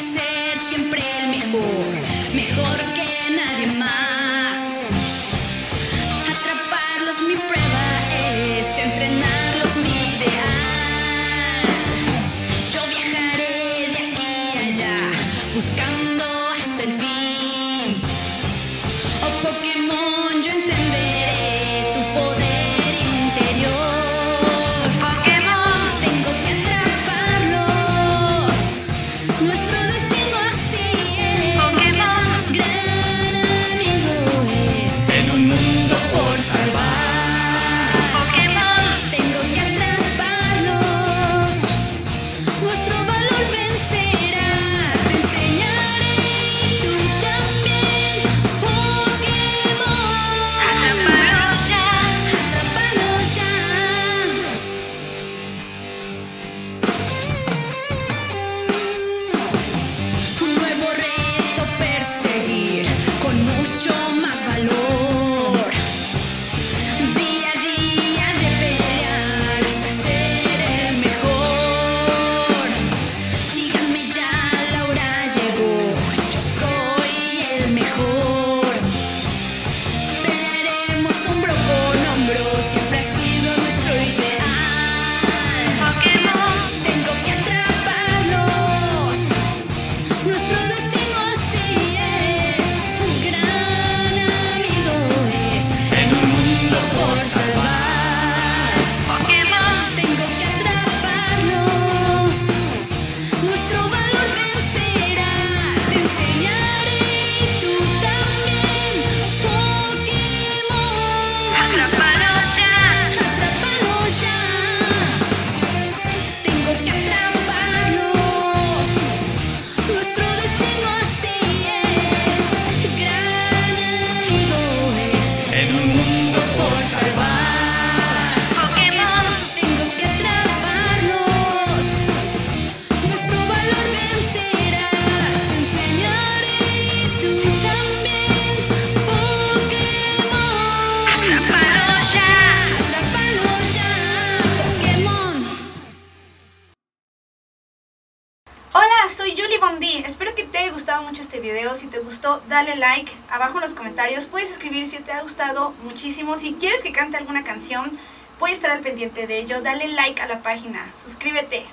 ser siempre el mejor, mejor que nadie más. through the city. I see them on the street. voice soy Julie Bondi. Espero que te haya gustado mucho este video. Si te gustó, dale like. Abajo en los comentarios puedes escribir si te ha gustado muchísimo. Si quieres que cante alguna canción, voy a estar al pendiente de ello. Dale like a la página. Suscríbete.